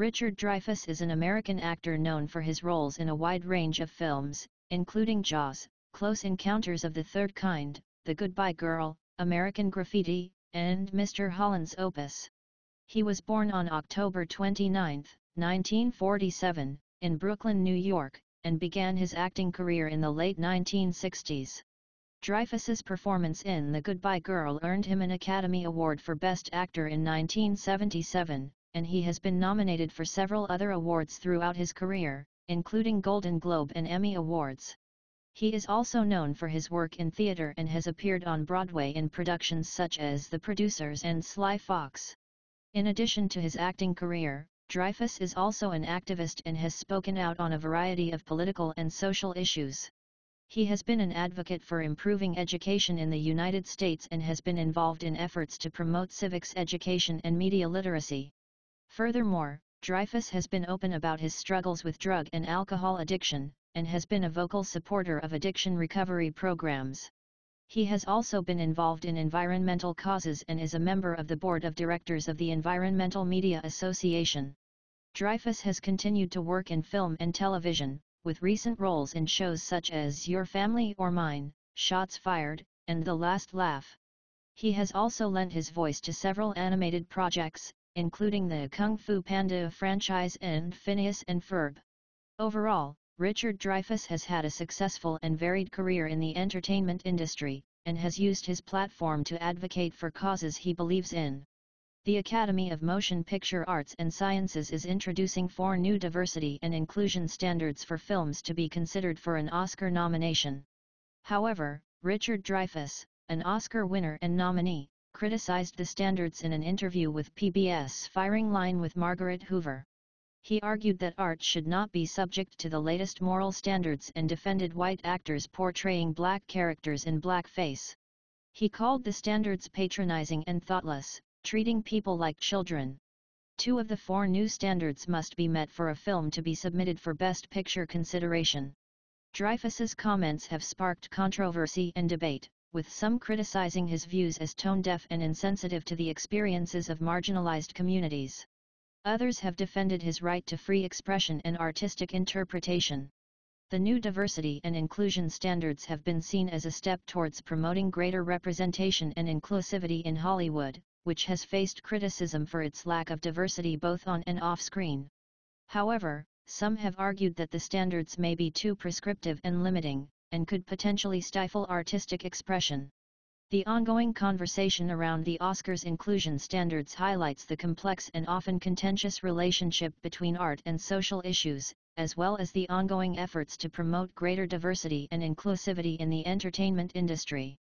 Richard Dreyfuss is an American actor known for his roles in a wide range of films, including Jaws, Close Encounters of the Third Kind, The Goodbye Girl, American Graffiti, and Mr. Holland's Opus. He was born on October 29, 1947, in Brooklyn, New York, and began his acting career in the late 1960s. Dreyfuss's performance in The Goodbye Girl earned him an Academy Award for Best Actor in 1977, and he has been nominated for several other awards throughout his career, including Golden Globe and Emmy Awards. He is also known for his work in theater and has appeared on Broadway in productions such as The Producers and Sly Fox. In addition to his acting career, Dreyfuss is also an activist and has spoken out on a variety of political and social issues. He has been an advocate for improving education in the United States and has been involved in efforts to promote civics education and media literacy. Furthermore, Dreyfuss has been open about his struggles with drug and alcohol addiction, and has been a vocal supporter of addiction recovery programs. He has also been involved in environmental causes and is a member of the board of directors of the Environmental Media Association. Dreyfuss has continued to work in film and television, with recent roles in shows such as Your Family or Mine, Shots Fired, and The Last Laugh. He has also lent his voice to several animated projects, including the Kung Fu Panda franchise and Phineas and Ferb. Overall, Richard Dreyfuss has had a successful and varied career in the entertainment industry, and has used his platform to advocate for causes he believes in. The Academy of Motion Picture Arts and Sciences is introducing four new diversity and inclusion standards for films to be considered for an Oscar nomination. However, Richard Dreyfuss, an Oscar winner and nominee, criticized the standards in an interview with PBS Firing Line with Margaret Hoover. He argued that art should not be subject to the latest moral standards and defended white actors portraying black characters in blackface. He called the standards patronizing and thoughtless, treating people like children. Two of the four new standards must be met for a film to be submitted for Best Picture consideration. Dreyfuss's comments have sparked controversy and debate, with some criticizing his views as tone-deaf and insensitive to the experiences of marginalized communities. Others have defended his right to free expression and artistic interpretation. The new diversity and inclusion standards have been seen as a step towards promoting greater representation and inclusivity in Hollywood, which has faced criticism for its lack of diversity both on and off screen. However, some have argued that the standards may be too prescriptive and limiting, and could potentially stifle artistic expression. The ongoing conversation around the Oscars inclusion standards highlights the complex and often contentious relationship between art and social issues, as well as the ongoing efforts to promote greater diversity and inclusivity in the entertainment industry.